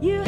You